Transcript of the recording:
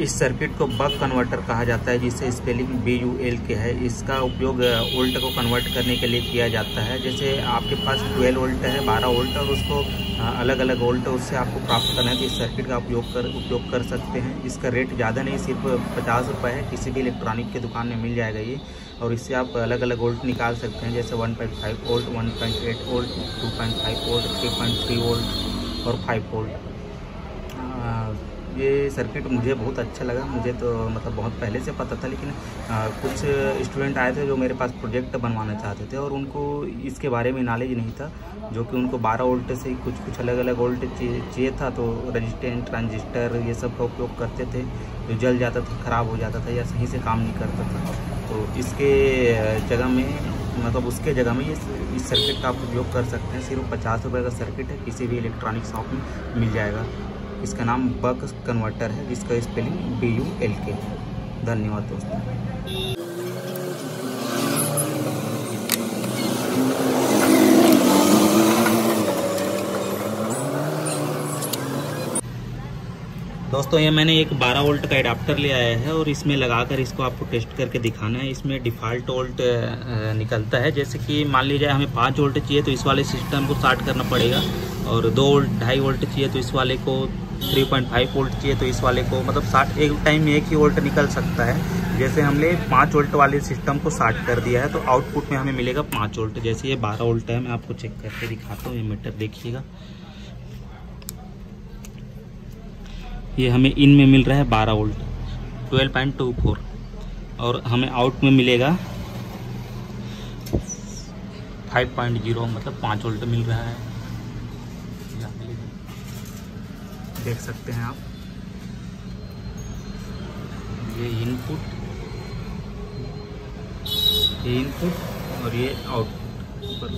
इस सर्किट को buck converter कहा जाता है जिससे स्पेलिंग बी यू एल के है। इसका उपयोग वोल्ट को कन्वर्ट करने के लिए किया जाता है। जैसे आपके पास 12 वोल्ट है 12 वोल्ट और उसको अलग अलग वोल्ट उससे आपको प्राप्त करना है तो इस सर्किट का उपयोग कर उपयोग कर सकते हैं। इसका रेट ज़्यादा नहीं, सिर्फ़ पचास रुपये है। किसी भी इलेक्ट्रॉनिक की दुकान में मिल जाएगा ये, और इससे आप अलग अलग वोल्ट निकाल सकते हैं, जैसे one point five volt one point eight volt two point five volt three point three volt और फाइव वोल्ट ये सर्किट मुझे बहुत अच्छा लगा। मुझे तो मतलब बहुत पहले से पता था लेकिन आ, कुछ स्टूडेंट आए थे जो मेरे पास प्रोजेक्ट बनवाना चाहते थे और उनको इसके बारे में नॉलेज नहीं था जो कि उनको 12 वोल्ट से कुछ कुछ अलग अलग वोल्ट चाहिए था तो रजिस्टेंट ट्रांजिस्टर ये सब का उपयोग करते थे जो जल जाता था ख़राब हो जाता था या सही से काम नहीं करता था। तो इसके जगह में मतलब उसके जगह में ये इस सर्किट का आप उपयोग कर सकते हैं। सिर्फ़ पचास रुपये का सर्किट है किसी भी इलेक्ट्रॉनिक शॉप में मिल जाएगा। इसका नाम बक कन्वर्टर है, जिसका स्पेलिंग बी यू एल के धन्यवाद दोस्तों। दोस्तों, ये मैंने एक 12 वोल्ट का एडाप्टर ले आया है और इसमें लगाकर इसको आपको टेस्ट करके दिखाना है। इसमें डिफ़ॉल्ट वोल्ट निकलता है। जैसे कि मान लीजिए हमें 5 वोल्ट चाहिए तो इस वाले सिस्टम को स्टार्ट करना पड़ेगा। और दो वोल्ट, ढाई वोल्ट चाहिए तो इस वाले को 3.5 वोल्ट चाहिए तो इस वाले को मतलब साठ, एक टाइम में एक ही वोल्ट निकल सकता है। जैसे हमने पाँच वोल्ट वाले सिस्टम को स्टार्ट कर दिया है तो आउटपुट में हमें मिलेगा पाँच वोल्ट। जैसे ये बारह वोल्ट है, मैं आपको चेक करके दिखाता हूँ, ये मीटर देखिएगा। ये हमें इन में मिल रहा है बारह volt twelve point two four और हमें आउट में मिलेगा फाइव पॉइंट ज़ीरो मतलब पाँच वोल्ट मिल रहा है। देख सकते हैं आप। ये इनपुट ये इनपुट और ये आउटपुट